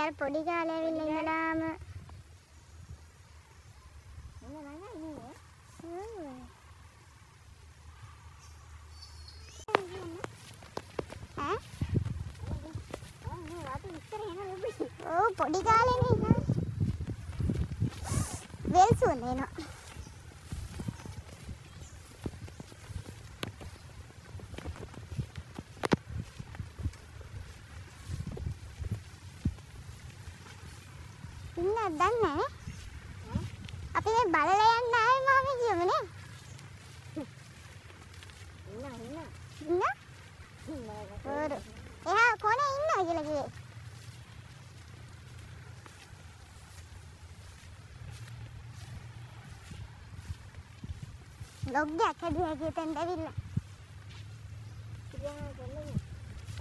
අර පොඩි කාලේ ඇවිල්ලා ඉඳලාම? ඔව් පොඩි කාලේනේ ඉන්න. වෙල්සුන් එනවා. ඉන්නවද දන්නේ නැහැ. අපි මේ බලලා යන්න ආවේ මාමේ කියමු නේ. ඉන්න? ඕරු. එහා කොනේ ඉන්නවා කියලා කිව්වේ. ලොග් එකක් හැදුවා කියතෙන්ට ඇවිල්ලා.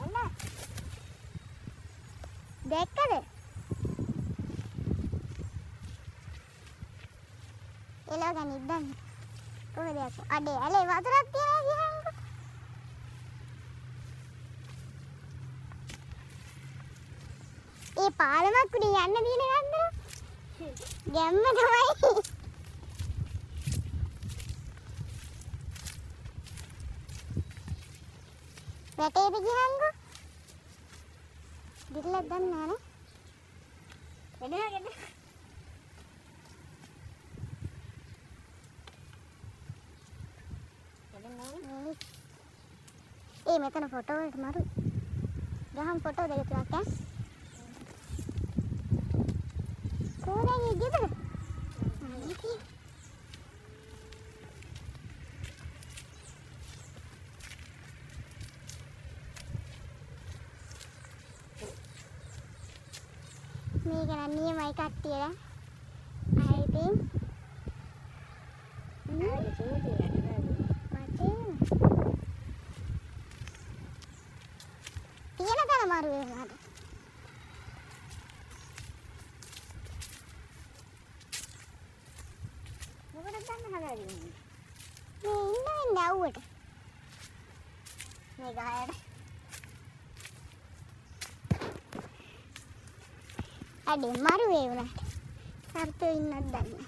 එන්න. දැක්කද? එලා ගනිත් දැන්. කොහෙද යකෝ? අඩේ ඇලේ වතුරක් තියනවා කියහන්කෝ. ඒ පාලමක් උඩින් යන්න දින ගන්නද? ගැම්ම තමයි. වැටේද කියහන්කෝ. දිල්ලක් දන්නේ නැහැ නේ. එනවා ඒ මෙතන ෆොටෝ වලට මරු. ගහම් ෆොටෝ දෙක තුනක් ඈ. කොහෙන්ද ගෙදර? අයිති. මේක නම් නියමයි කට්ටියලා. I think. තියෙන තැන මරු වෙනවාද? මොකටද ගන්න හදාගන්නේ? මේ ඉන්න වෙන්නේ අවුවට. මේ ගහයට. අඩේ මරු වේ උනාට. සර්තෝ ඉන්නත් දන්නේ.